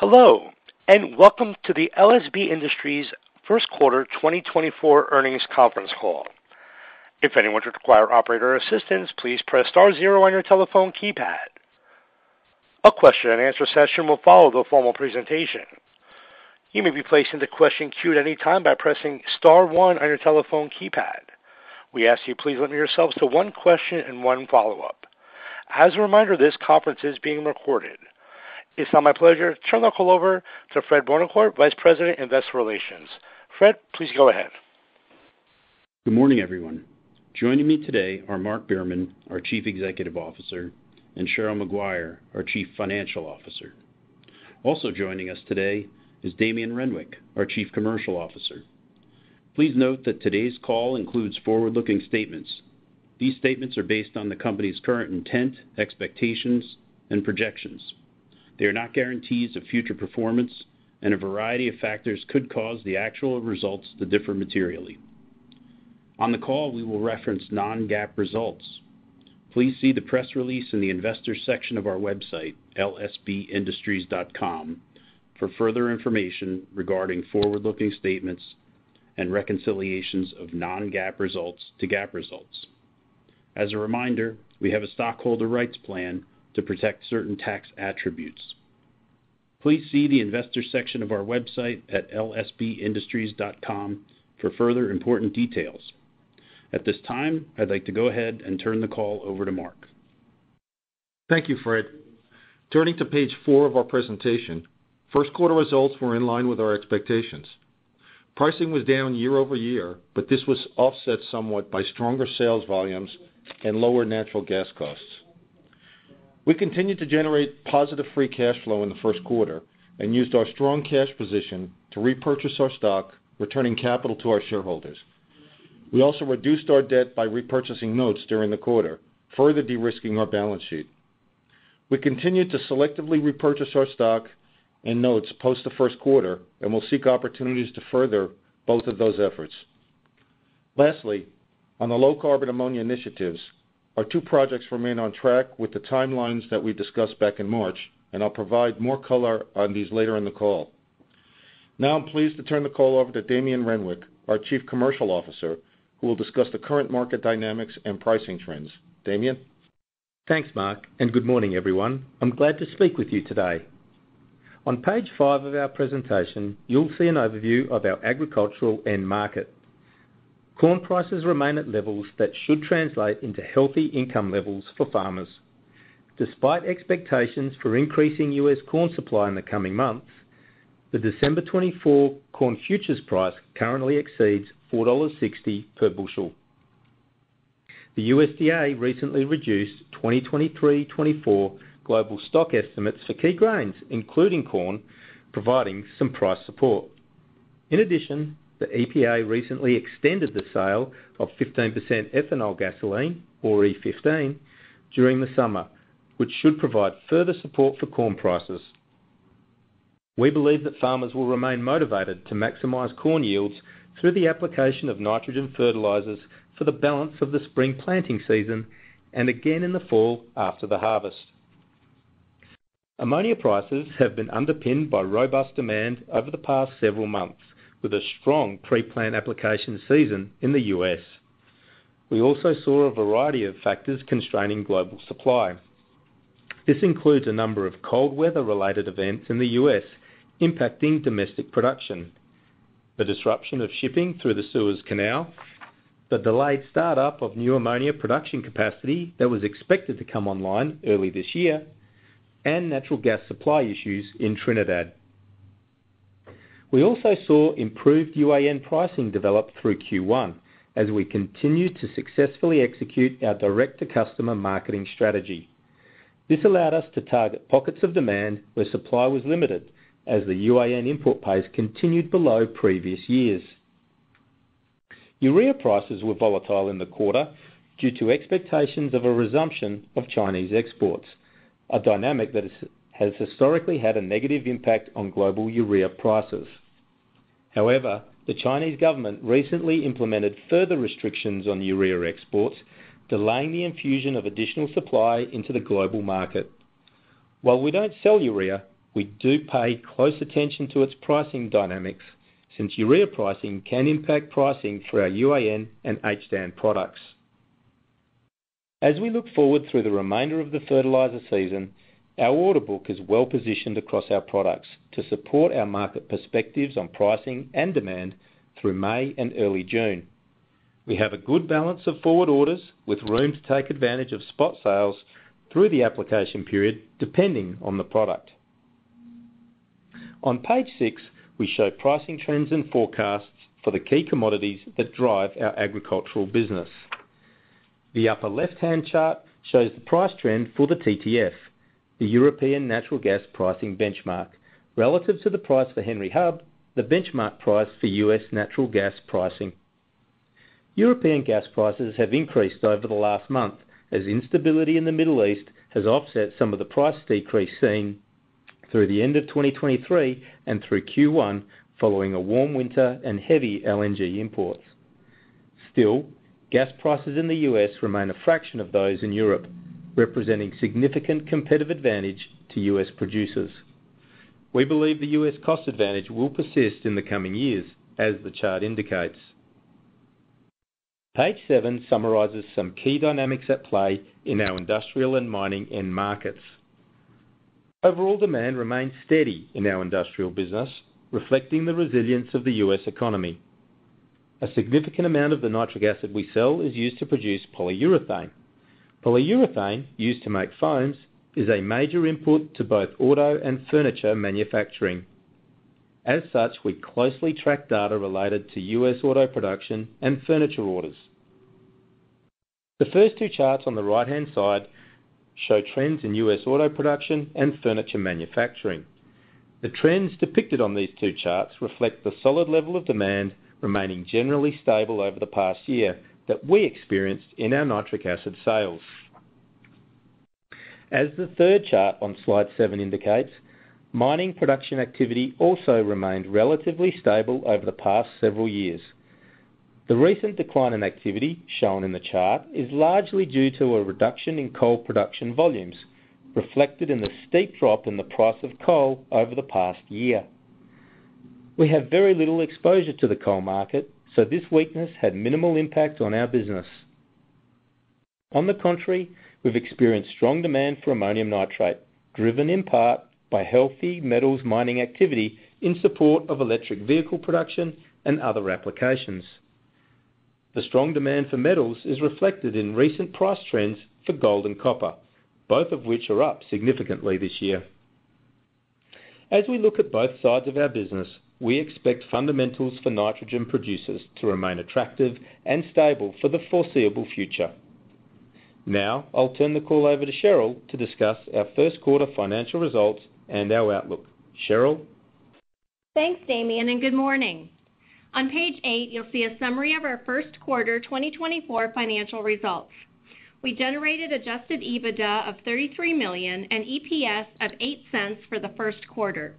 Hello, and welcome to the LSB Industries first quarter 2024 earnings conference call. If anyone should require operator assistance, please press star zero on your telephone keypad. A question-and-answer session will follow the formal presentation. You may be placed into question queue at any time by pressing star one on your telephone keypad. We ask you please limit yourselves to one question and one follow-up. As a reminder, this conference is being recorded. It's now my pleasure to turn the call over to Fred Buonocore, Vice President, Investor Relations. Fred, please go ahead. Good morning, everyone. Joining me today are Mark Behrman, our Chief Executive Officer, and Cheryl Maguire, our Chief Financial Officer. Also joining us today is Damien Renwick, our Chief Commercial Officer. Please note that today's call includes forward-looking statements. These statements are based on the company's current intent, expectations, and projections. They are not guarantees of future performance, and a variety of factors could cause the actual results to differ materially. On the call, we will reference non-GAAP results. Please see the press release in the Investors section of our website, lsbindustries.com, for further information regarding forward-looking statements and reconciliations of non-GAAP results to GAAP results. As a reminder, we have a stockholder rights plan to protect certain tax attributes. Please see the investor section of our website at lsbindustries.com for further important details. At this time, I'd like to go ahead and turn the call over to Mark. Thank you, Fred. Turning to page four of our presentation, first quarter results were in line with our expectations. Pricing was down year-over-year, but this was offset somewhat by stronger sales volumes and lower natural gas costs. We continued to generate positive free cash flow in the first quarter and used our strong cash position to repurchase our stock, returning capital to our shareholders. We also reduced our debt by repurchasing notes during the quarter, further de-risking our balance sheet. We continued to selectively repurchase our stock and notes post the first quarter, and we'll seek opportunities to further both of those efforts. Lastly, on the low-carbon ammonia initiatives, our two projects remain on track with the timelines that we discussed back in March, and I'll provide more color on these later in the call. Now I'm pleased to turn the call over to Damien Renwick, our Chief Commercial Officer, who will discuss the current market dynamics and pricing trends. Damien? Thanks, Mark, and good morning, everyone. I'm glad to speak with you today. On page five of our presentation, you'll see an overview of our agricultural end market. Corn prices remain at levels that should translate into healthy income levels for farmers. Despite expectations for increasing U.S. corn supply in the coming months, the December 2024 corn futures price currently exceeds $4.60 per bushel. The USDA recently reduced 2023-2024 global stock estimates for key grains, including corn, providing some price support. In addition, the EPA recently extended the sale of 15% ethanol gasoline, or E15, during the summer, which should provide further support for corn prices. We believe that farmers will remain motivated to maximize corn yields through the application of nitrogen fertilizers for the balance of the spring planting season and again in the fall after the harvest. Ammonia prices have been underpinned by robust demand over the past several months, with a strong pre-plant application season in the U.S. We also saw a variety of factors constraining global supply. This includes a number of cold weather-related events in the U.S. impacting domestic production, the disruption of shipping through the Suez Canal, the delayed startup of new ammonia production capacity that was expected to come online early this year, and natural gas supply issues in Trinidad. We also saw improved UAN pricing develop through Q1 as we continued to successfully execute our direct-to-customer marketing strategy. This allowed us to target pockets of demand where supply was limited as the UAN import pace continued below previous years. Urea prices were volatile in the quarter due to expectations of a resumption of Chinese exports, a dynamic that has historically had a negative impact on global urea prices. However, the Chinese government recently implemented further restrictions on urea exports, delaying the infusion of additional supply into the global market. While we don't sell urea, we do pay close attention to its pricing dynamics, since urea pricing can impact pricing for our UAN and HDAN products. As we look forward through the remainder of the fertilizer season, our order book is well-positioned across our products to support our market perspectives on pricing and demand through May and early June. We have a good balance of forward orders with room to take advantage of spot sales through the application period, depending on the product. On page six, we show pricing trends and forecasts for the key commodities that drive our agricultural business. The upper left-hand chart shows the price trend for the TTF, the European Natural Gas Pricing Benchmark, relative to the price for Henry Hub, the benchmark price for U.S. natural gas pricing. European gas prices have increased over the last month as instability in the Middle East has offset some of the price decrease seen through the end of 2023 and through Q1, following a warm winter and heavy LNG imports. Still, gas prices in the U.S. remain a fraction of those in Europe, representing significant competitive advantage to U.S. producers. We believe the U.S. cost advantage will persist in the coming years, as the chart indicates. Page seven summarizes some key dynamics at play in our industrial and mining end markets. Overall demand remains steady in our industrial business, reflecting the resilience of the U.S. economy. A significant amount of the nitric acid we sell is used to produce polyurethane. Polyurethane, used to make foams, is a major input to both auto and furniture manufacturing. As such, we closely track data related to U.S. auto production and furniture orders. The first two charts on the right-hand side show trends in U.S. auto production and furniture manufacturing. The trends depicted on these two charts reflect the solid level of demand remaining generally stable over the past year that we experienced in our nitric acid sales. As the third chart on slide seven indicates, mining production activity also remained relatively stable over the past several years. The recent decline in activity, shown in the chart, is largely due to a reduction in coal production volumes, reflected in the steep drop in the price of coal over the past year. We have very little exposure to the coal market, so this weakness had minimal impact on our business. On the contrary, we've experienced strong demand for ammonium nitrate, driven in part by healthy metals mining activity in support of electric vehicle production and other applications. The strong demand for metals is reflected in recent price trends for gold and copper, both of which are up significantly this year. As we look at both sides of our business, we expect fundamentals for nitrogen producers to remain attractive and stable for the foreseeable future. Now, I'll turn the call over to Cheryl to discuss our first quarter financial results and our outlook. Cheryl? Thanks, Damien, and good morning. On page eight, you'll see a summary of our first quarter 2024 financial results. We generated adjusted EBITDA of 33 million and EPS of $0.08 for the first quarter.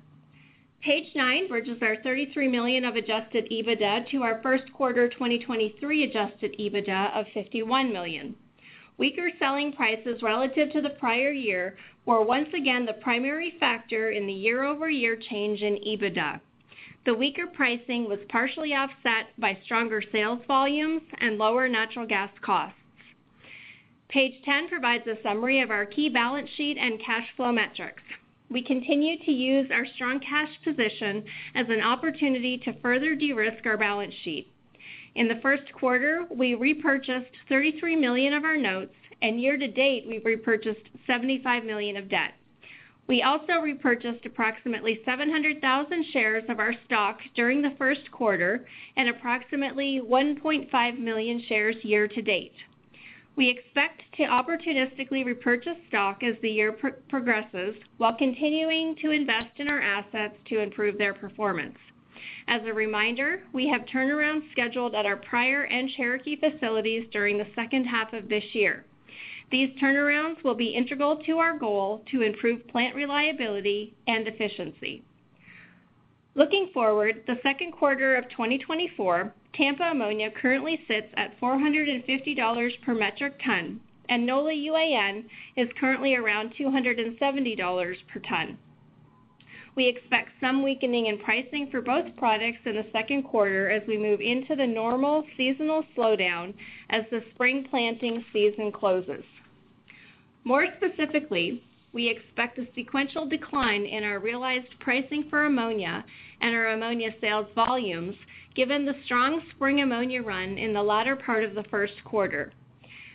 Page nine bridges our 33 million of adjusted EBITDA to our first quarter 2023 adjusted EBITDA of 51 million. Weaker selling prices relative to the prior year were once again the primary factor in the year-over-year change in EBITDA. The weaker pricing was partially offset by stronger sales volumes and lower natural gas costs. Page 10 provides a summary of our key balance sheet and cash flow metrics. We continue to use our strong cash position as an opportunity to further de-risk our balance sheet. In the first quarter, we repurchased 33 million of our notes, and year to date, we've repurchased 75 million of debt. We also repurchased approximately 700,000 shares of our stock during the first quarter and approximately 1.5 million shares year to date. We expect to opportunistically repurchase stock as the year progresses, while continuing to invest in our assets to improve their performance. As a reminder, we have turnarounds scheduled at our Pryor and Cherokee facilities during the second half of this year. These turnarounds will be integral to our goal to improve plant reliability and efficiency. Looking forward, the second quarter of 2024, Tampa ammonia currently sits at $450 per metric ton, and NOLA UAN is currently around $270 per ton. we expect some weakening in pricing for both products in the second quarter as we move into the normal seasonal slowdown as the spring planting season closes. More specifically, we expect a sequential decline in our realized pricing for ammonia and our ammonia sales volumes, given the strong spring ammonia run in the latter part of the first quarter.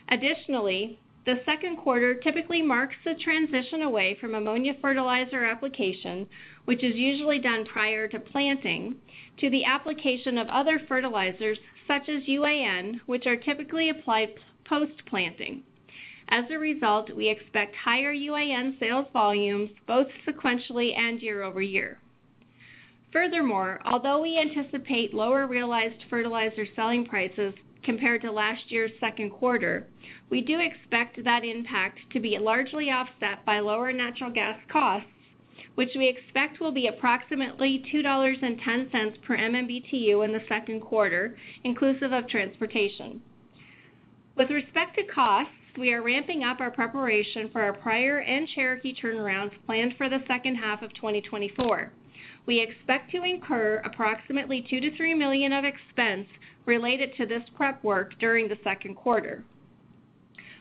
Additionally, the second quarter typically marks the transition away from ammonia fertilizer application, which is usually done prior to planting, to the application of other fertilizers such as UAN, which are typically applied post-planting. As a result, we expect higher UAN sales volumes both sequentially and year-over-year. Furthermore, although we anticipate lower realized fertilizer selling prices compared to last year's second quarter, we do expect that impact to be largely offset by lower natural gas costs, which we expect will be approximately $2.10 per MMBtu in the second quarter, inclusive of transportation. With respect to costs, we are ramping up our preparation for our Pryor and Cherokee turnarounds planned for the second half of 2024. We expect to incur approximately $2 million-$3 million of expense related to this prep work during the second quarter.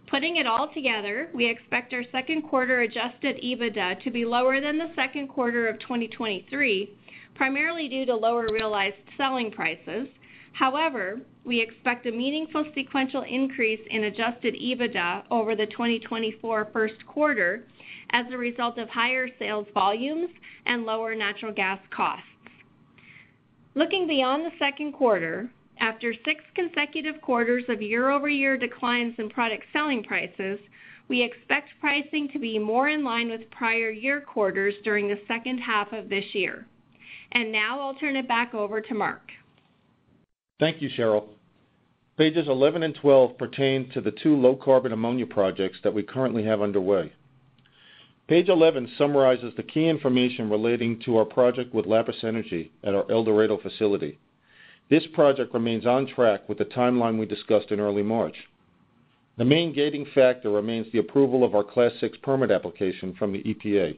Putting it all together, we expect our second quarter adjusted EBITDA to be lower than the second quarter of 2023, primarily due to lower realized selling prices. However, we expect a meaningful sequential increase in adjusted EBITDA over the 2024 first quarter as a result of higher sales volumes and lower natural gas costs. Looking beyond the second quarter, after six consecutive quarters of year-over-year declines in product selling prices, we expect pricing to be more in line with prior year quarters during the second half of this year. And Now I'll turn it back over to Mark. Thank you, Cheryl. Pages 11 and 12 pertain to the two low-carbon ammonia projects that we currently have underway. Page 11 summarizes the key information relating to our project with Lapis Energy at our El Dorado facility. This project remains on track with the timeline we discussed in early March. The main gating factor remains the approval of our Class VI permit application from the EPA.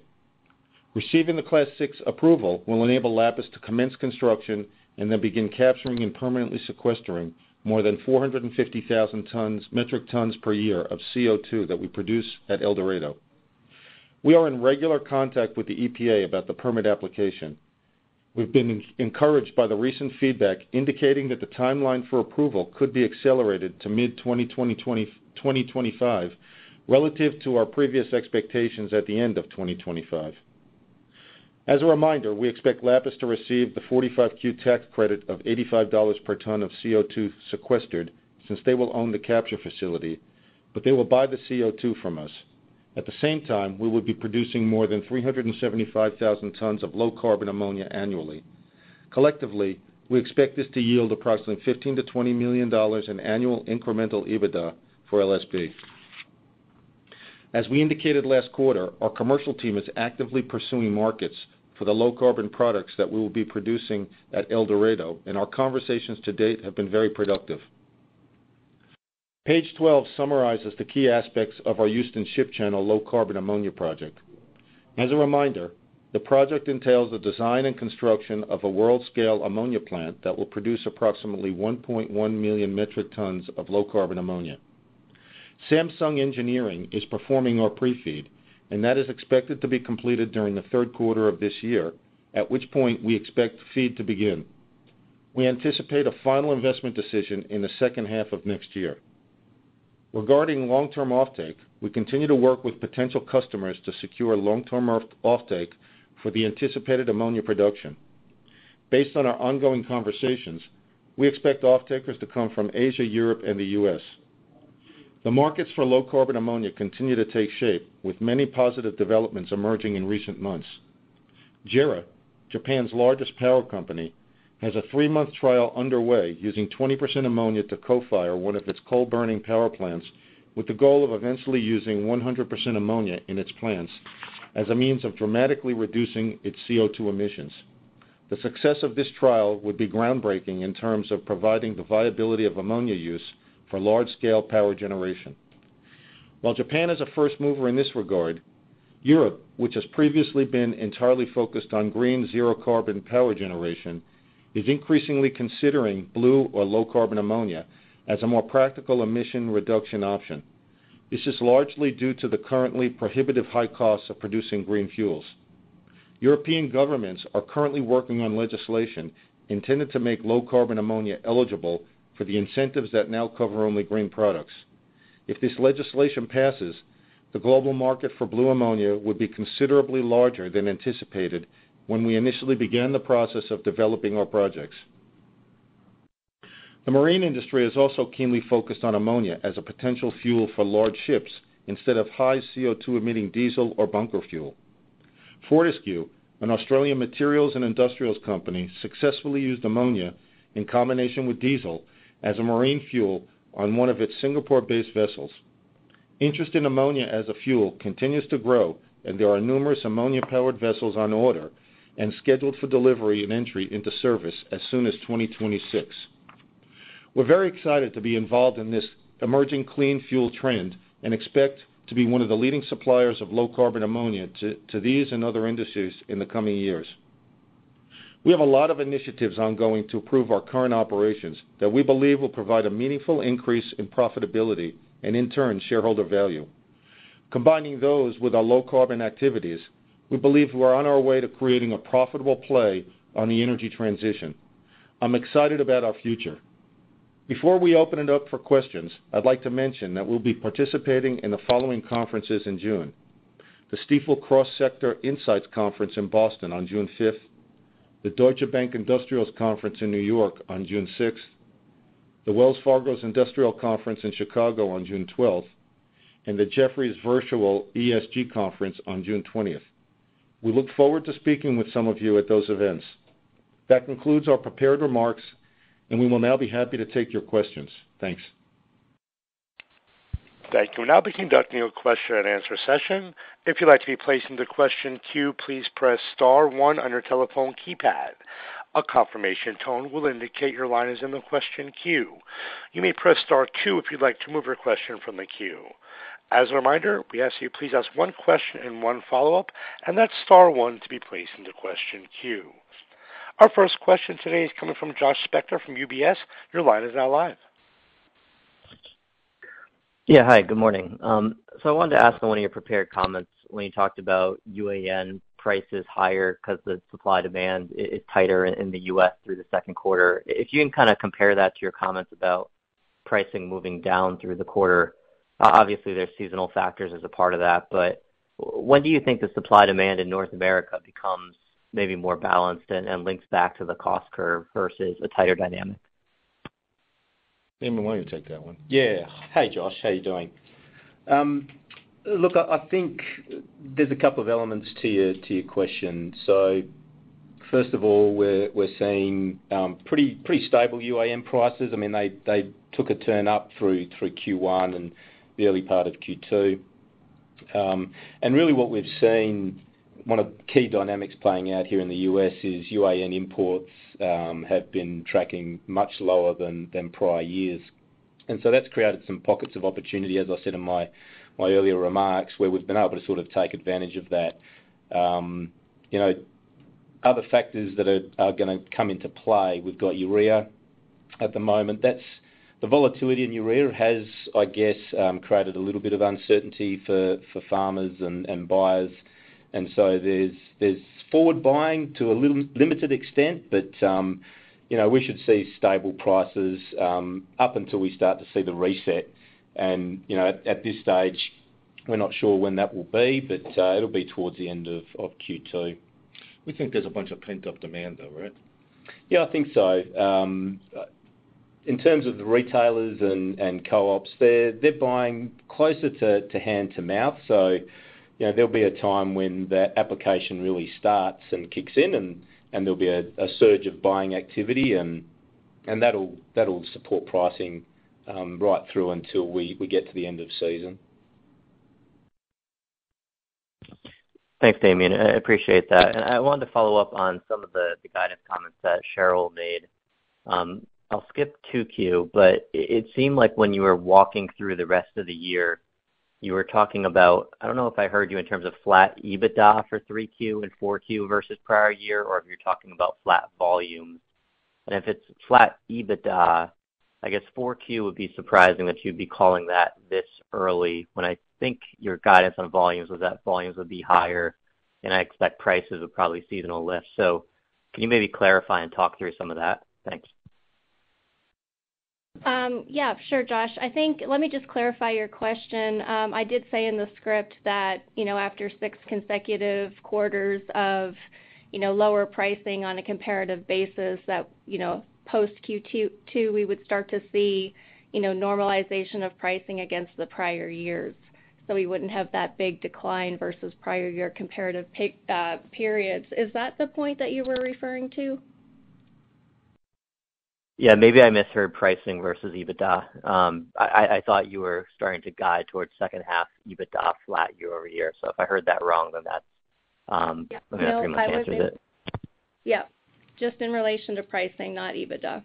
Receiving the Class VI approval will enable Lapis to commence construction and then begin capturing and permanently sequestering more than 450,000 metric tons per year of CO2 that we produce at El Dorado. We are in regular contact with the EPA about the permit application. We've been encouraged by the recent feedback indicating that the timeline for approval could be accelerated to mid-2025 relative to our previous expectations at the end of 2025. As a reminder, we expect Lapis to receive the 45Q tax credit of $85 per ton of CO2 sequestered since they will own the capture facility, but they will buy the CO2 from us. At the same time, we will be producing more than 375,000 tons of low-carbon ammonia annually. Collectively, we expect this to yield approximately $15 million-$20 million in annual incremental EBITDA for LSB. As we indicated last quarter, our commercial team is actively pursuing markets for the low-carbon products that we will be producing at El Dorado, and our conversations to date have been very productive. Page 12 summarizes the key aspects of our Houston Ship Channel low-carbon ammonia project. As a reminder, the project entails the design and construction of a world-scale ammonia plant that will produce approximately 1.1 million metric tons of low-carbon ammonia. Samsung Engineering is performing our pre-FEED, and that is expected to be completed during the third quarter of this year, at which point we expect FEED to begin. We anticipate a final investment decision in the second half of next year. Regarding long-term offtake, we continue to work with potential customers to secure long-term offtake for the anticipated ammonia production. Based on our ongoing conversations, we expect offtakers to come from Asia, Europe, and the U.S. The markets for low-carbon ammonia continue to take shape, with many positive developments emerging in recent months. JERA, Japan's largest power company, has a three-month trial underway using 20% ammonia to co-fire one of its coal-burning power plants with the goal of eventually using 100% ammonia in its plants as a means of dramatically reducing its CO2 emissions. The success of this trial would be groundbreaking in terms of providing the viability of ammonia use for large-scale power generation. While Japan is a first mover in this regard, Europe, which has previously been entirely focused on green zero-carbon power generation, is increasingly considering blue or low-carbon ammonia as a more practical emission reduction option. This is largely due to the currently prohibitive high costs of producing green fuels. European governments are currently working on legislation intended to make low-carbon ammonia eligible for the incentives that now cover only green products. If this legislation passes, the global market for blue ammonia would be considerably larger than anticipated when we initially began the process of developing our projects. The marine industry is also keenly focused on ammonia as a potential fuel for large ships instead of high CO2-emitting diesel or bunker fuel. Fortescue, an Australian materials and industrials company, successfully used ammonia in combination with diesel as a marine fuel on one of its Singapore-based vessels. Interest in ammonia as a fuel continues to grow, and there are numerous ammonia-powered vessels on order and scheduled for delivery and entry into service as soon as 2026. We're very excited to be involved in this emerging clean fuel trend and expect to be one of the leading suppliers of low-carbon ammonia to these and other industries in the coming years. We have a lot of initiatives ongoing to improve our current operations that we believe will provide a meaningful increase in profitability and, in turn, shareholder value. Combining those with our low-carbon activities, we believe we're on our way to creating a profitable play on the energy transition. I'm excited about our future. Before we open it up for questions, I'd like to mention that we'll be participating in the following conferences in June: the Stifel Cross Sector Insight Conference in Boston on June 5th, the Deutsche Bank Industrials Conference in New York on June 6th, the Wells Fargo's Industrial Conference in Chicago on June 12th, and the Jefferies Virtual ESG Conference on June 20th. We look forward to speaking with some of you at those events. That concludes our prepared remarks, and we will now be happy to take your questions. Thanks. Thank you. We'll now be conducting a question-and-answer session. If you'd like to be placed into question queue, please press star one on your telephone keypad. A confirmation tone will indicate your line is in the question queue. You may press star two if you'd like to move your question from the queue. As a reminder, we ask you please ask one question and one follow-up, and that's star one to be placed into question queue. Our first question today is coming from Josh Spector from UBS. Your line is now live. Yeah. Hi. Good morning. Um, so I wanted to ask on one of your prepared comments when you talked about UAN prices higher because the supply-demand is tighter in the U.S. through the second quarter. If you can kind of compare that to your comments about pricing moving down through the quarter, Uh, obviously, there's seasonal factors as a part of that, but when do you think the supply-demand in North America becomes maybe more balanced and links back to the cost curve versus a tighter dynamic? Damien, why don't you take that one? Yeah. Hey, Josh. How you doing? Um, look, I think there's a couple of elements to your question. So first of all, we're seeing um, pretty pretty stable UAN prices. I mean, they took a turn up through Q1 and the early part of Q2. Um, and really, what we've seen, one of the key dynamics playing out here in the U.S. is UAN imports um, have been tracking much lower than prior years. And so that's created some pockets of opportunity, as I said in my earlier remarks, where we've been able to sort of take advantage of that. Um, you know, other factors that are going to come into play, we've got urea at the moment. The volatility in urea has, I guess, um, created a little bit of uncertainty for farmers and buyers. And so there's forward buying to a limited extent, but um, you know, we should see stable prices um, up until we start to see the reset. And you know at this stage, we're not sure when that will be, but uh, it'll be towards the end of Q2. We think there's a bunch of pent-up demand, though, right? Yeah, I think so. In terms of the retailers and co-ops, they're buying closer to hand-to-mouth. So there'll be a time when that application really starts and kicks in, and there'll be a surge of buying activity, and that'll support pricing um, right through until we get to the end of season. Thanks, Damien. I appreciate that. And I wanted to follow up on some of the guidance comments that Cheryl made. Um, I'll skip 2Q, but it seemed like when you were walking through the rest of the year, you were talking about, I don't know if I heard you in terms of flat EBITDA for 3Q and 4Q versus prior year, or if you're talking about flat volumes. And if it's flat EBITDA, I guess 4Q would be surprising that you'd be calling that this early when I think your guidance on volumes was that volumes would be higher, and I expect prices would probably seasonal lift. So can you maybe clarify and talk through some of that? Thanks. Um, yeah, sure, Josh. I think let me just clarify your question. Um, I did say in the script that, you know, after six consecutive quarters of, you know, lower pricing on a comparative basis that, you know, post Q2, we would start to see, you know, normalization of pricing against the prior years. So we wouldn't have that big decline versus prior year comparative uh, periods. Is that the point that you were referring to? Yeah, maybe I misheard pricing versus EBITDA. Um, I thought you were starting to guide towards second half EBITDA flat year-over-year. So if I heard that wrong, then that's, um, I mean, that pretty much answers it. Yeah. Just in relation to pricing, not EBITDA.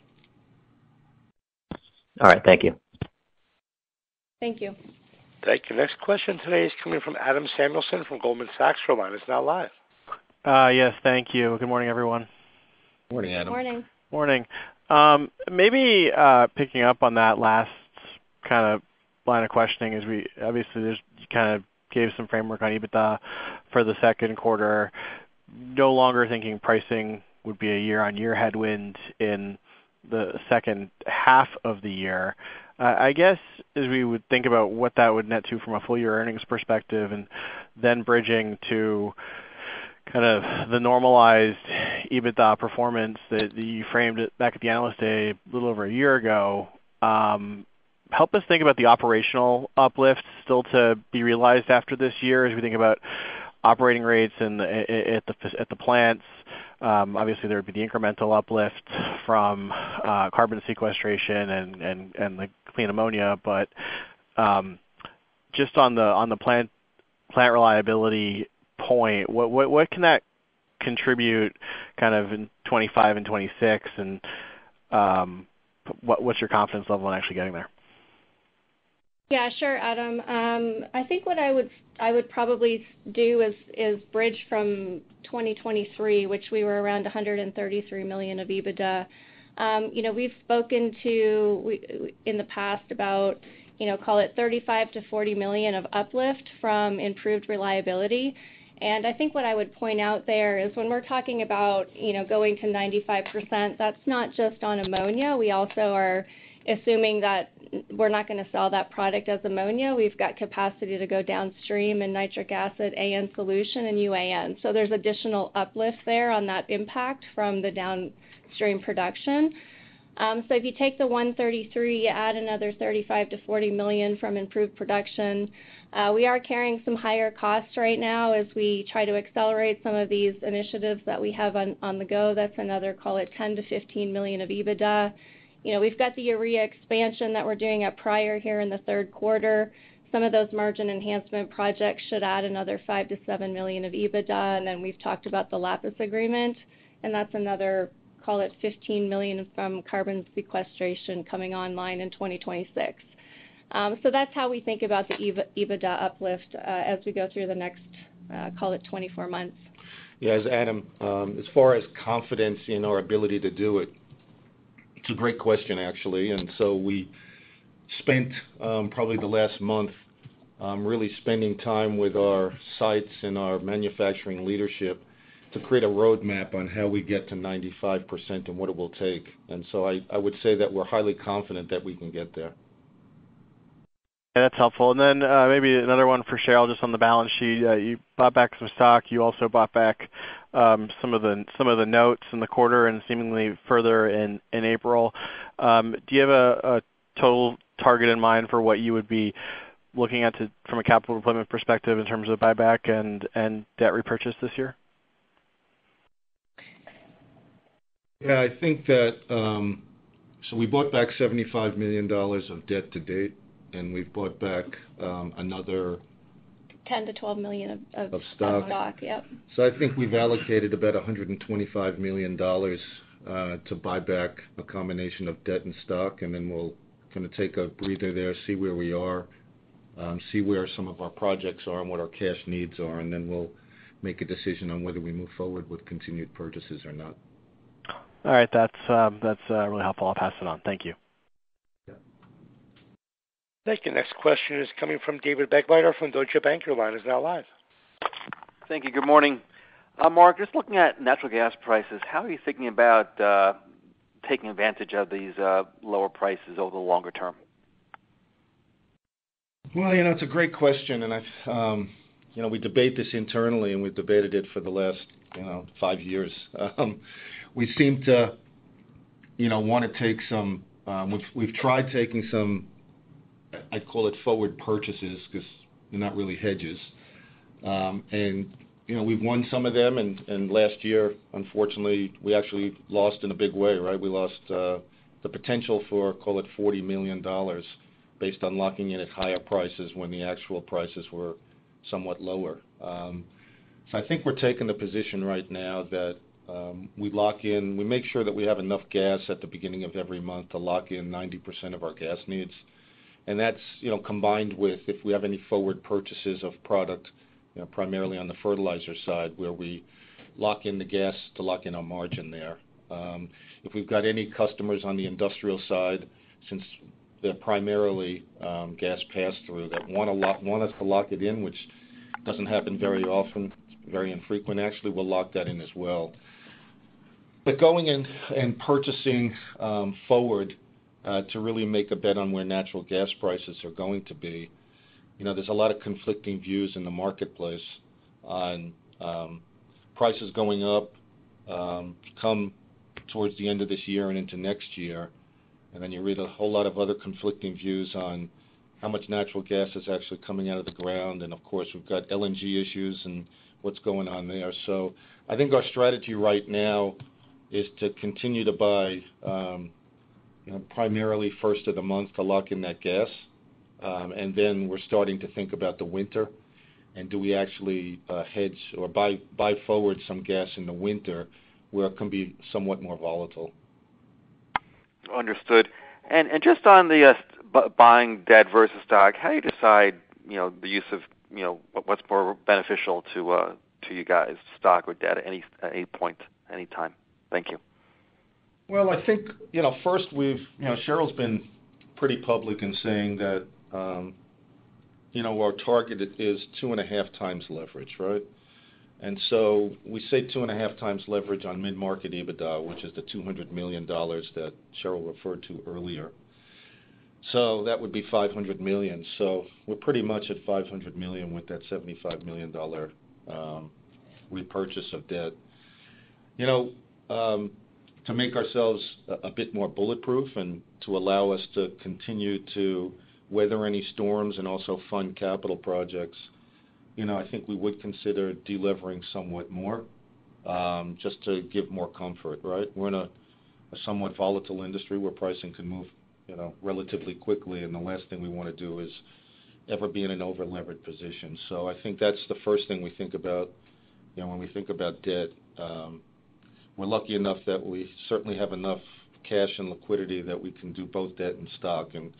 All right. Thank you. Thank you. Thank you. Next question today is coming from Adam Samuelson from Goldman Sachs. Your line is now live. Uh, yes, thank you. Good morning, everyone. Morning, Adam. Morning. Morning. Um, maybe uh, picking up on that last kind of line of questioning as we obviously you kind of gave some framework on EBITDA for the second quarter. No longer thinking pricing would be a year-on-year headwind in the second half of the year. I guess, as we would think about what that would net to from a full year earnings perspective and then bridging to kind of the normalized EBITDA performance that you framed back at the Analyst Day a little over a year ago, um, help us think about the operational uplift still to be realized after this year as we think about operating rates and at the at the plants. Um, obviously, there would be the incremental uplift from uh, carbon sequestration and the clean ammonia. But um just on the on the plant plant reliability point, what can that contribute kind of in 2025 and 2026? Um, what's your confidence level in actually getting there? Yeah, sure, Adam. Um, I think what I would I would probably do is bridge from 2023, which we were around 133 million of EBITDA. Um, you know, we've spoken to in the past about, you know, call it $35 million-$40 million of uplift from improved reliability. I think what I would point out there is when we're talking about, you know, going to 95%, that's not just on ammonia. We also are assuming that we're not gonna sell that product as ammonia. We've got capacity to go downstream in nitric acid, AN solution, and UAN. So there's additional uplift there on that impact from the downstream production. Um, if you take the $133 million, add another $35 million-$40 million from improved production. Uh, we are carrying some higher costs right now as we try to accelerate some of these initiatives that we have on the go. That's another, call it $10 million-$15 million of EBITDA. You know, we've got the urea expansion that we're doing at Pryor here in the third quarter. Some of those margin enhancement projects should add another $5 million-$7 million of EBITDA. And then we've talked about the Lapis agreement, and that's another, call it 15 million from carbon sequestration coming online in 2026. Um, that's how we think about the EBITDA uplift uh, as we go through the next, uh, call it 24 months. Yes, Adam, um, as far as confidence in our ability to do it it's a great question, actually. And so we spent um, probably the last month really spending time with our sites and our manufacturing leadership to create a roadmap on how we get to 95% and what it will take. And so I would say that we're highly confident that we can get there. That's helpful. And then uh maybe another one for Cheryl, just on the balance sheet. Uh, you bought back some stock. You also bought back um, some of the some of the notes in the quarter and seemingly further in April. Um, do you have a total target in mind for what you would be looking at from a capital deployment perspective in terms of buyback and debt repurchase this year? Yeah, I think that, um so we bought back $75 million of debt to date, and we've bought back um, another. $10 million-$12 million of. Of stock. stock. Yep. I think we've allocated about $125 million uh, to buy back a combination of debt and stock, and then we'll kind of take a breather there, see where we are. Um, see where some of our projects are and what our cash needs are, and then we'll make a decision on whether we move forward with continued purchases or not. All right. That's um, uh, really helpful. I'll pass it on. Thank you. Yeah. Thank you. Next question is coming from David Begleiter from Deutsche Bank. Your line is now live. Thank you. Good morning. Uh, Mark, just looking at natural gas prices, how are you thinking about uh, taking advantage of these lower prices over the longer term? Well, you know, it's a great question, and I've, um, you know, we debate this internally, and we've debated it for the last, you know, five years. Um, We seem to, you know, wanna take some. Um, we've tried taking some, I'd call it forward purchases 'cause they're not really hedges. Um, and you know, we've won some of them, and last year, unfortunately, we actually lost in a big way, right? We lost uh, the potential for, call it $40 million based on locking in at higher prices when the actual prices were somewhat lower. Um so I think we're taking the position right now that Um, we lock in. We make sure that we have enough gas at the beginning of every month to lock in 90% of our gas needs. And that's, you know, combined with if we have any forward purchases of product, you know, primarily on the fertilizer side, where we lock in the gas to lock in our margin there. Um, if we've got any customers on the industrial side, since they're primarily um, gas pass-through that want us to lock it in, which doesn't happen very often, very infrequent, actually, we'll lock that in as well. But going in and purchasing um, forward uh, to really make a bet on where natural gas prices are going to be, you know, there's a lot of conflicting views in the marketplace on um, prices going up um, come towards the end of this year and into next year. And then you read a whole lot of other conflicting views on how much natural gas is actually coming out of the ground. And of course, we've got LNG issues and what's going on there. So I think our strategy right now is to continue to buy, um, you know, primarily first of the month to lock in that gas. Um and then we're starting to think about the winter, and do we actually uh, hedge or buy buy forward some gas in the winter where it can be somewhat more volatile. Understood. Just on the uh, buying debt versus stock, how do you decide, you know, the use of, you know, what's more beneficial to uh, to you guys, stock or debt at any point, any time? Thank you. Well, I think, you know, first, we've, you know, Cheryl's been pretty public in saying that, um, you know, our target is 2.5x leverage, right? And so we say 2.5x leverage on mid-market EBITDA, which is the $200 million that Cheryl referred to earlier. So that would be 500 million. So we're pretty much at 500 million with that $75 million um, repurchase of debt. You know, Um, to make ourselves a bit more bulletproof and to allow us to continue to weather any storms and also fund capital projects, you know, I think we would consider delevering somewhat more, um, just to give more comfort, right? We're in a somewhat volatile industry where pricing can move, you know, relatively quickly, and the last thing we wanna do is ever be in an over-levered position. So I think that's the first thing we think about, you know, when we think about debt. Um, We're lucky enough that we certainly have enough cash and liquidity that we can do both debt and stock. And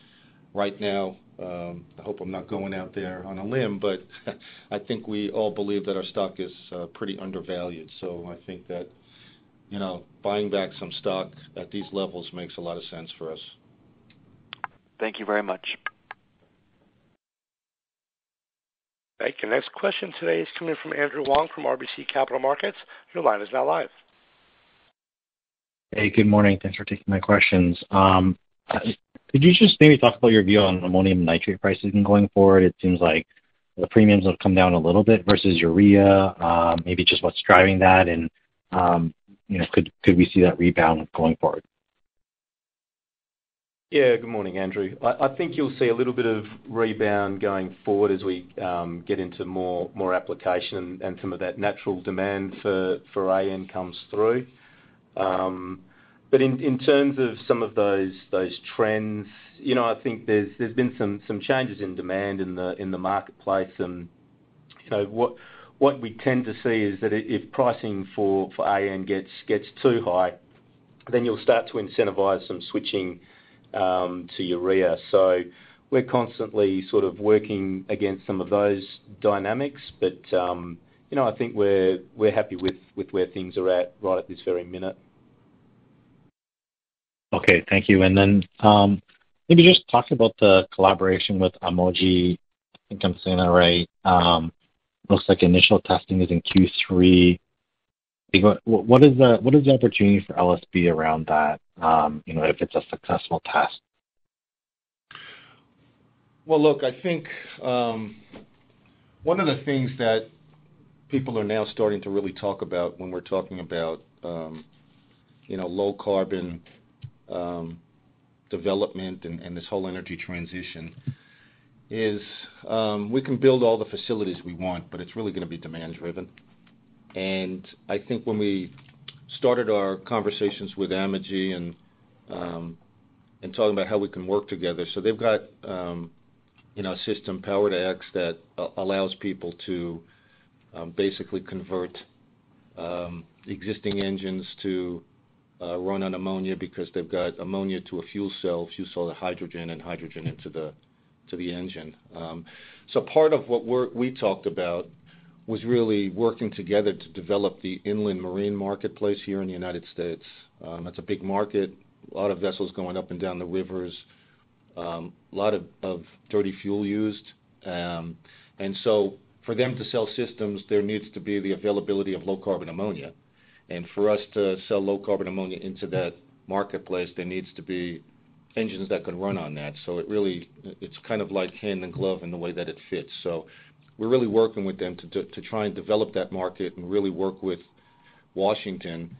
right now, um, I hope I'm not going out there on a limb, but I think we all believe that our stock is uh, pretty undervalued. So I think that, you know, buying back some stock at these levels makes a lot of sense for us. Thank you very much. Thank you. Next question today is coming from Andrew Wong from RBC Capital Markets. Your line is now live. Hey, good morning. Thanks for taking my questions. Um, could you just maybe talk about your view on ammonium nitrate pricing going forward? It seems like the premiums have come down a little bit versus urea. Um, maybe just what's driving that and, um, you know, could could we see that rebound going forward? Yeah. Good morning, Andrew. I think you'll see a little bit of rebound going forward as we get into more more application and some of that natural demand for AN comes through. Um, in in terms of some of those those trends, you know, I think there's there's been some changes in demand in the in the marketplace. And you know, what what we tend to see is that if pricing for AN gets gets too high, then you'll start to incentivize some switching um, to urea. So we're constantly sort of working against some of those dynamics. You know, I think we're we're happy with where things are at right at this very minute. Okay. Thank you. And then um maybe just talk about the collaboration with Amogy. I think I'm saying that right. Um, looks like initial testing is in Q3. What is the opportunity for LSB around that, um, you know, if it's a successful test? Well, look, I think um, one of the things that people are now starting to really talk about when we're talking about, um, you know, low carbon um, development and this whole energy transition is, um, we can build all the facilities we want, but it's really gonna be demand driven. And I think when we started our conversations with Amogy and talking about how we can work together, so they've got, you know, a system, Power-to-X, that allows people to Um, basically convert um, existing engines to uh, run on ammonia because they've got ammonia to a fuel cell, fuel cell to hydrogen, and hydrogen into the to the engine. Um so part of what we talked about was really working together to develop the inland marine marketplace here in the United States. Um, that's a big market, a lot of vessels going up and down the rivers, a lot of dirty fuel used. For them to sell systems, there needs to be the availability of low carbon ammonia. And for us to sell low carbon ammonia into that marketplace, there needs to be engines that can run on that. So it really, it's kind of like hand and glove in the way that it fits. So we're really working with them to to try and develop that market and really work with Washington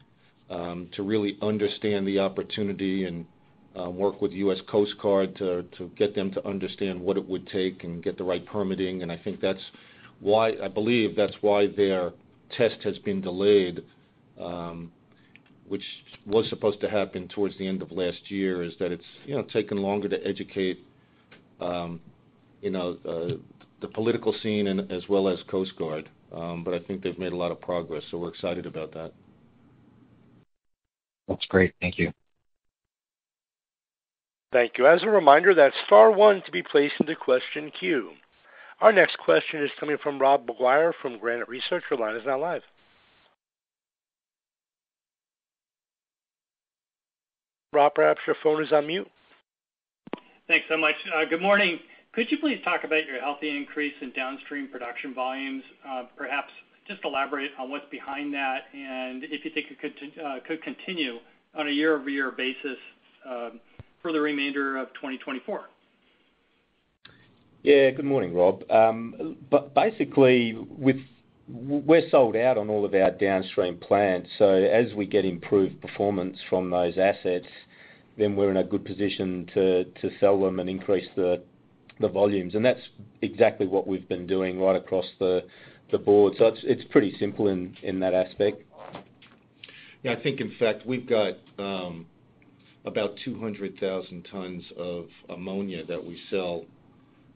um, to really understand the opportunity and um, work with U.S. Coast Guard to, to get them to understand what it would take and get the right permitting. And I think that's why I believe that's why their test has been delayed, um, which was supposed to happen towards the end of last year, is that it's, you know, taken longer to educate, um, you know, uh, the political scene and as well as Coast Guard. Um but I think they've made a lot of progress, so we're excited about that. That's great. Thank you. Thank you. As a reminder, that's star one to be placed into question queue. Our next question is coming from Rob McGuire from Granite Research. Your line is now live. Rob, perhaps your phone is on mute. Thanks so much. Uh, good morning. Could you please talk about your healthy increase in downstream production volumes? Uh, perhaps just elaborate on what's behind that, and if you think it could uh, continue on a year-over-year basis um, for the remainder of 2024. Yeah. Good morning, Rob. Um basically, with we're sold out on all of our downstream plants. So as we get improved performance from those assets, then we're in a good position to sell them and increase the the volumes. And that's exactly what we've been doing right across the board. So it's it's pretty simple in that aspect. Yeah. I think in fact, we've got about 200,000 tons of ammonia that we sell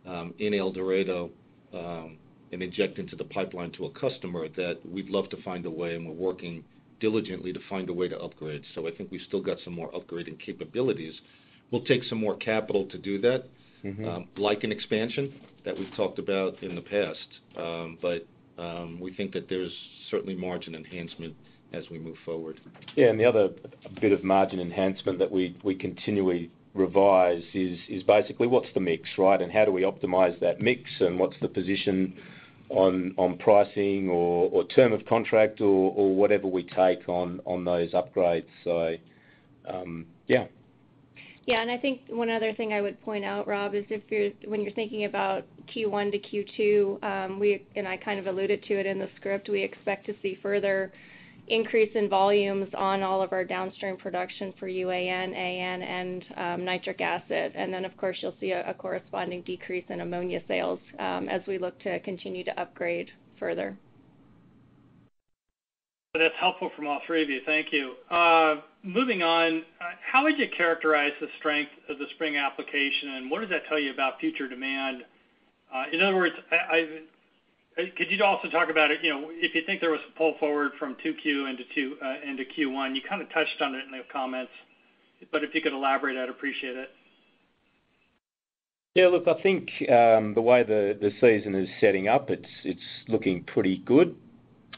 Um, in El Dorado um, and inject into the pipeline to a customer that we'd love to find a way, and we're working diligently to find a way to upgrade. So I think we've still got some more upgrading capabilities. We'll take some more capital to do that. Mm-hmm. Um, like an expansion that we've talked about in the past. But we think that there's certainly margin enhancement as we move forward. Yeah. And the other bit of margin enhancement that we we continually revise is basically what's the mix, right? And how do we optimize that mix, and what's the position on pricing or term of contract or whatever we take on those upgrades. So, um, yeah. Yeah. And I think one other thing I would point out, Rob, is when you're thinking about Q1 to Q2, um, and I kind of alluded to it in the script, we expect to see further increase in volumes on all of our downstream production for UAN, AN, and um, nitric acid. And then, of course, you'll see a corresponding decrease in ammonia sales, um, as we look to continue to upgrade further. That's helpful from all three of you. Thank you. Uh, moving on, uh, how would you characterize the strength of the spring application, and what does that tell you about future demand? Uh, in other words, could you also talk about it, you know, if you think there was a pull forward from 2Q into uh, into Q1? You kind of touched on it in the comments, but if you could elaborate, I'd appreciate it. Yeah, look, I think um, the way the season is setting up, it's it's looking pretty good.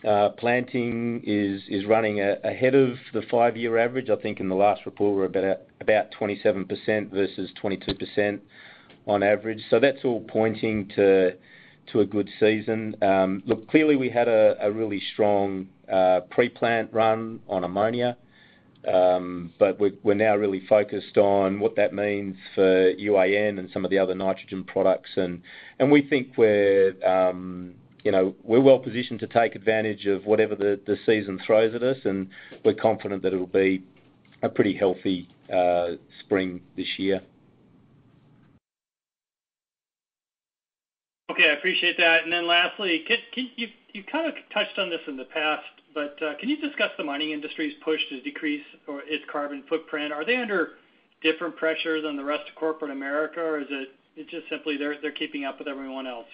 Uh, planting is is running ahead of the five-year average. I think in the last report, we're about about 27% versus 22% on average. So that's all pointing to a good season. Um, look, clearly we had a really strong uh, pre-plant run on ammonia. Um but we're now really focused on what that means for UAN and some of the other nitrogen products. And we think we're, um, you know, we're well positioned to take advantage of whatever the season throws at us, and we're confident that it'll be a pretty healthy uh, spring this year. Okay, I appreciate that. And then lastly, you kind of touched on this in the past, but uh, can you discuss the mining industry's push to decrease its carbon footprint? Are they under different pressure than the rest of corporate America, or is it just simply they're keeping up with everyone else?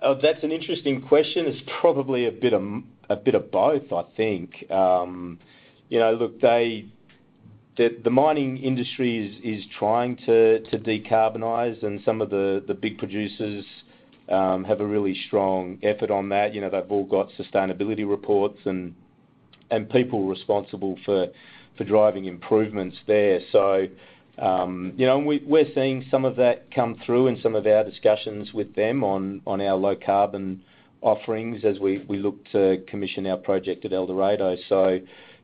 Oh, that's an interesting question. It's probably a bit of m a bit of both, I think. Um, you know, look, the mining industry is trying to decarbonize, and some of the big producers um, have a really strong effort on that. You know, they've all got sustainability reports and and people responsible for driving improvements there. So, um, you know, we're seeing some of that come through in some of our discussions with them on our low carbon offerings as we look to commission our project at El Dorado.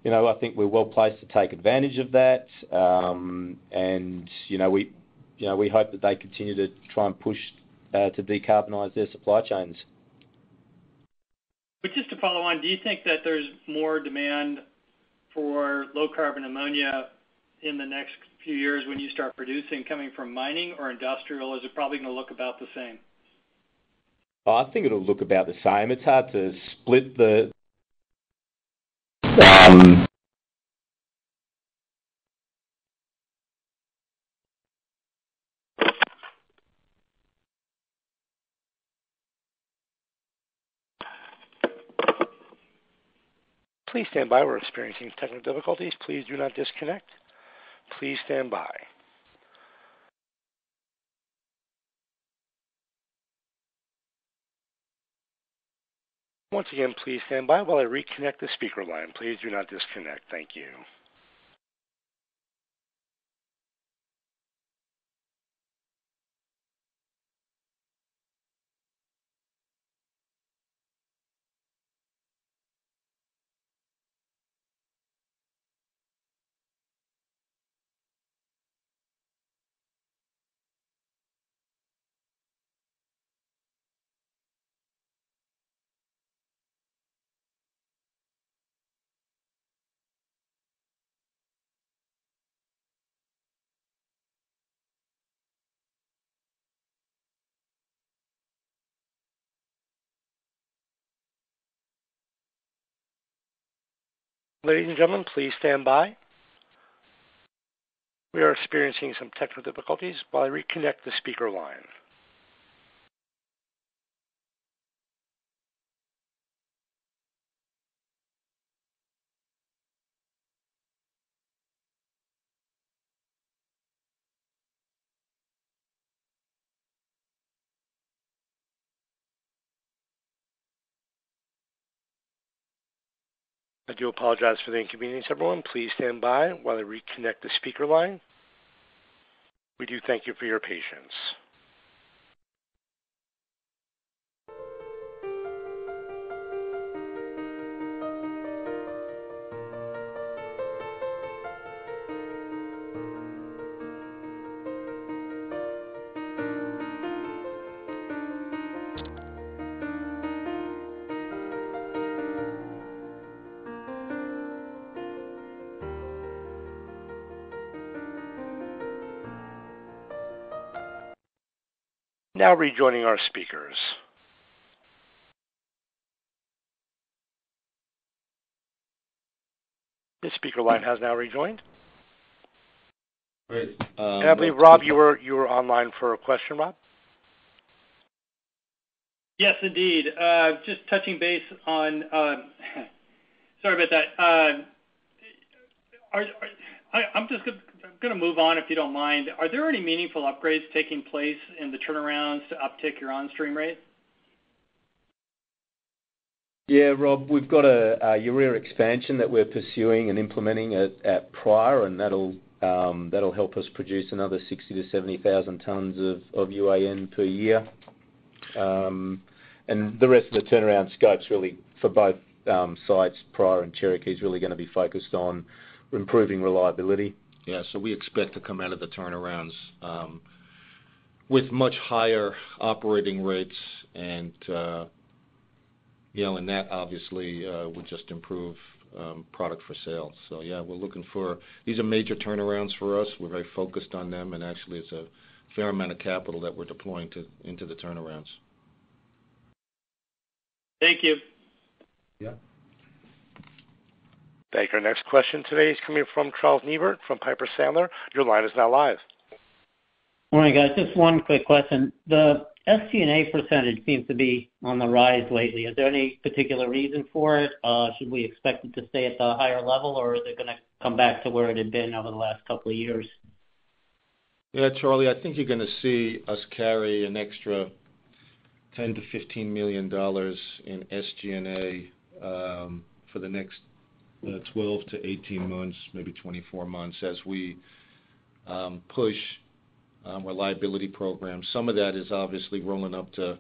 You know, I think we're well placed to take advantage of that. Um, and, you know, we you know, we hope that they continue to try and push uh, to decarbonize their supply chains. But Just to follow on, do you think that there's more demand for low carbon ammonia in the next few years when you start producing coming from mining or industrial? Is it probably gonna look about the same? I think it'll look about the same. It's hard to split the. Um, Please stand by. We're experiencing technical difficulties. Please do not disconnect. Please stand by. Once again, please stand by while I reconnect the speaker line. Please do not disconnect. Thank you. Ladies and gentlemen, please stand by. We are experiencing some technical difficulties while I reconnect the speaker line. I do apologize for the inconvenience, everyone. Please stand by while I reconnect the speaker line. We do thank you for your patience. Now rejoining our speakers. The speaker line has now rejoined. Great. Um, I believe, Rob, you were you were online for a question, Rob? Yes, indeed. Uh, just touching base on. Uh, sorry about that. Uh, I'm just gonna move on, if you don't mind. Are there any meaningful upgrades taking place in the turnarounds to uptick your on-stream rate? Yeah, Rob, we've got a urea expansion that we're pursuing and implementing at Pryor, and that'll um that'll help us produce another 60,000-70,000 tons of UAN per year. Um and the rest of the turnaround scope's really for both sites, Pryor and Cherokee, is really gonna be focused on improving reliability. Yeah. So we expect to come out of the turnarounds um, with much higher operating rates and, uh, you know, and that obviously uh, would just improve um, product for sale. So yeah, we're looking for. These are major turnarounds for us. We're very focused on them, and actually it's a fair amount of capital that we're deploying to into the turnarounds. Thank you. Yeah. Thank you. Our next question today is coming from Charles Neivert from Piper Sandler. Your line is now live. Morning, guys. Just one quick question. The SG&A percentage seems to be on the rise lately. Is there any particular reason for it? Uh, should we expect it to stay at the higher level, or is it gonna come back to where it had been over the last couple of years? Yeah, Charlie, I think you're gonna see us carry an extra $10 million-$15 million in SG&A um, for the next Uh, 12-18 months, maybe 24 months, as we um, push um, reliability programs. Some of that is obviously rolling up to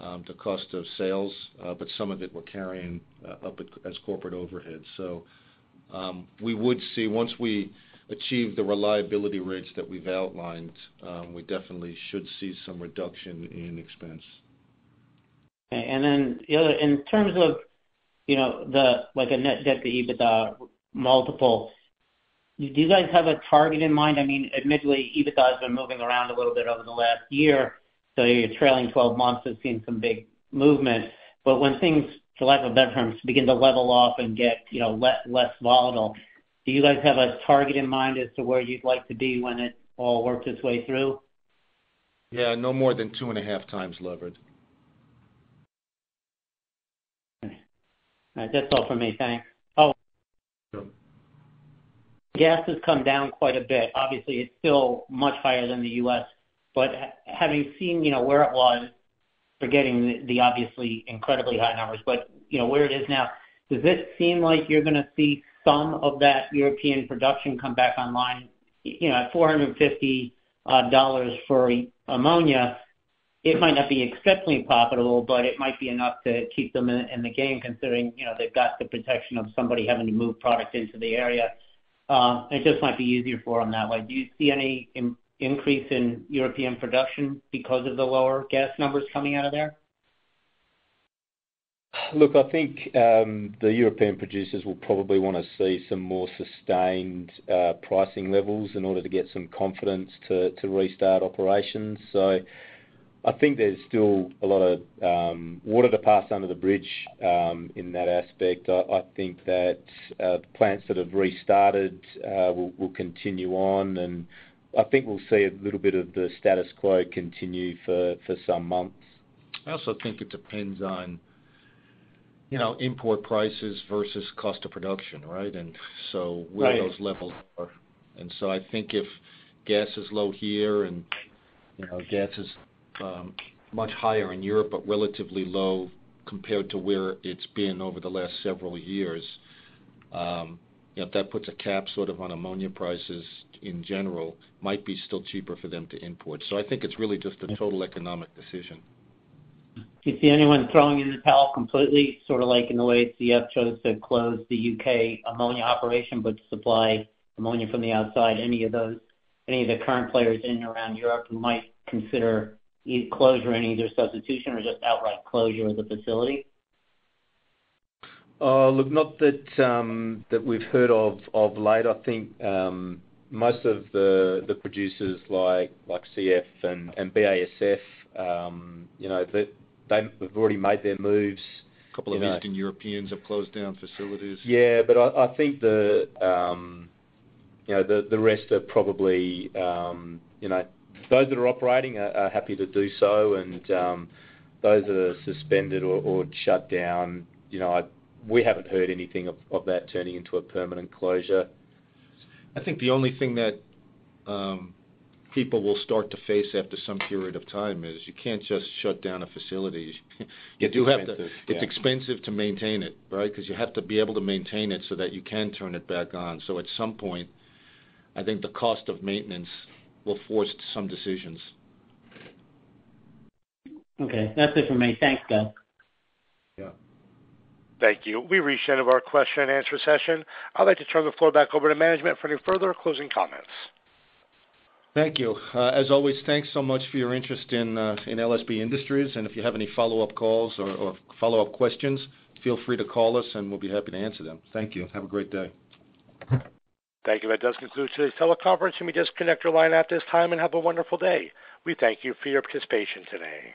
um, the cost of sales, uh, but some of it we're carrying uh, up as corporate overhead. So um we would see once we achieve the reliability rates that we've outlined, we definitely should see some reduction in expense. Okay. In terms of, you know, the, like, a net debt to EBITDA multiple, do you guys have a target in mind? I mean, admittedly, EBITDA has been moving around a little bit over the last year, so your trailing twelve months has seen some big movement. But when things, for lack of better terms, begin to level off and get, you know, less volatile, do you guys have a target in mind as to where you'd like to be when it all works its way through? Yeah, no more than 2.5x levered. Okay. All right. That's all for me. Thanks. Oh. Sure. Gas has come down quite a bit. Obviously, it's still much higher than the U.S., but having seen, you know, where it was, forgetting the obviously incredibly high numbers, but, you know, where it is now, does this seem like you're gonna see some of that European production come back online? You know, at $450 uh, for ammonia, it might not be exceptionally profitable, but it might be enough to keep them in the game, considering, you know, they've got the protection of somebody having to move product into the area. Uh, it just might be easier for them that way. Do you see any increase in European production because of the lower gas numbers coming out of there? Look, I think um, the European producers will probably wanna see some more sustained uh, pricing levels in order to get some confidence to restart operations. I think there's still a lot of um, water to pass under the bridge um, in that aspect. I think that uh, plants that have restarted uh, will continue on, and I think we'll see a little bit of the status quo continue for some months. I also think it depends on, you know, import prices versus cost of production, right? Right. Where those levels are. And so I think if gas is low here and, you know, gas is Um, much higher in Europe, but relatively low compared to where it's been over the last several years, um, you know, if that puts a cap sort of on ammonia prices in general, might be still cheaper for them to import. So I think it's really just a total economic decision. Do you see anyone throwing in the towel completely, sort of like in the way CF chose to close the U.K. ammonia operation, but supply ammonia from the outside? Any of those, any of the current players in and around Europe who might consider closure and either substitution or just outright closure of the facility? Uh, look, not that um, that we've heard of late. I think um, most of the producers like CF and BASF, um, you know, they've already made their moves. A couple of Eastern Europeans have closed down facilities. Yeah. But I think the, you know, the rest are probably you know, those that are operating are happy to do so, and um, those that are suspended or shut down, you know, we haven't heard anything of that turning into a permanent closure. I think the only thing that um, people will start to face after some period of time is you can't just shut down a facility. You do have to. It's expensive, yeah. It's expensive to maintain it, right? Because you have to be able to maintain it so that you can turn it back on. So at some point, I think the cost of maintenance will force some decisions. Okay. That's it for me. Thanks, guys. Yeah. Thank you. We've reached the end of our question and answer session. I'd like to turn the floor back over to management for any further closing comments. Thank you. Uh, as always, thanks so much for your interest in uh, in LSB Industries. And if you have any follow-up calls or follow-up questions, feel free to call us, and we'll be happy to answer them. Thank you. Have a great day. Thank you. That does conclude today's teleconference. You may disconnect your line at this time and have a wonderful day. We thank you for your participation today.